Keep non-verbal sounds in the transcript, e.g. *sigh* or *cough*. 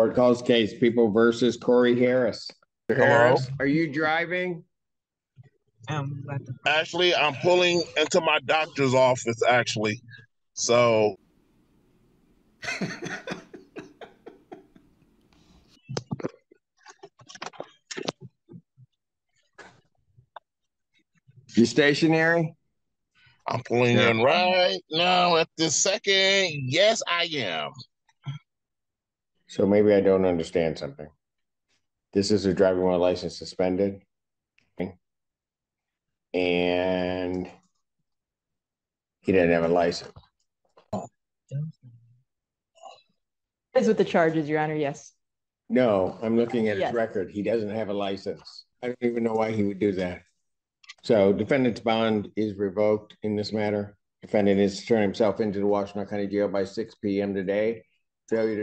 Court calls case People versus Corey Harris. Mr. Hello? Harris, are you driving? Um, Actually, I'm pulling into my doctor's office, actually. So *laughs* You stationary? I'm pulling Yeah. in right now at this second. Yes, I am. So maybe I don't understand something. This is a driving while license suspended. And he didn't have a license. Is with the charges, Your Honor, yes. No, I'm looking at his Yes. record. He doesn't have a license. I don't even know why he would do that. So defendant's bond is revoked in this matter. Defendant is turning himself into the Washtenaw County Jail by six P M today. Failure to